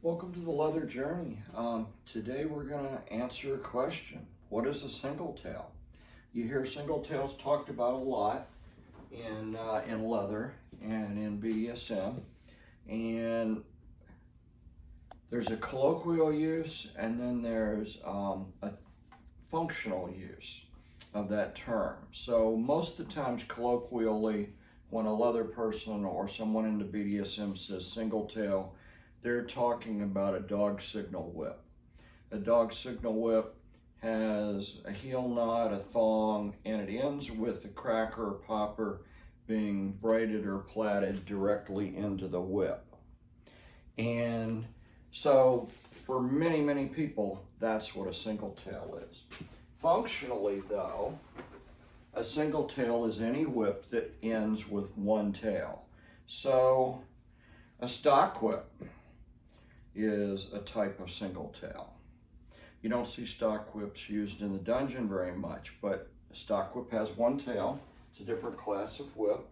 Welcome to the Leather Journey. Um, today we're going to answer a question. What is a single tail? You hear single tails talked about a lot in, uh, in leather and in BDSM. And there's a colloquial use and then there's um, a functional use of that term. So most of the times colloquially, when a leather person or someone in the BDSM says single tail, they're talking about a dog signal whip. A dog signal whip has a heel knot, a thong, and it ends with the cracker or popper being braided or plaited directly into the whip. And so for many, many people, that's what a single tail is. Functionally though, a single tail is any whip that ends with one tail. So a stock whip is a type of single tail. You don't see stock whips used in the dungeon very much, but a stock whip has one tail. It's a different class of whip.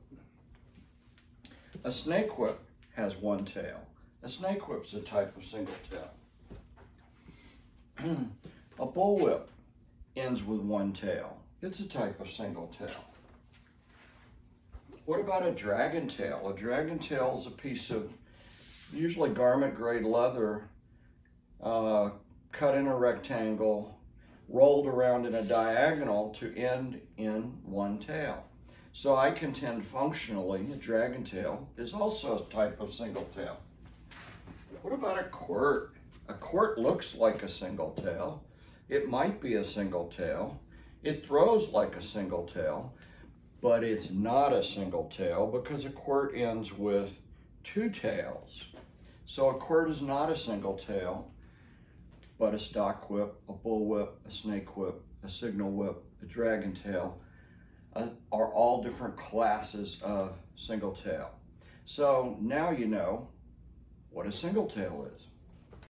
A snake whip has one tail. A snake whip's a type of single tail. a bullwhip ends with one tail. It's a type of single tail. What about a dragon tail? A dragon tail is a piece of usually garment grade leather uh, cut in a rectangle, rolled around in a diagonal to end in one tail. So I contend functionally a dragon tail is also a type of single tail. What about a quirt? A quirt looks like a single tail. It might be a single tail. It throws like a single tail, but it's not a single tail because a quirt ends with two tails. So a quirt is not a single tail, but a stock whip, a bull whip, a snake whip, a signal whip, a dragon tail uh, are all different classes of single tail. So now you know what a single tail is.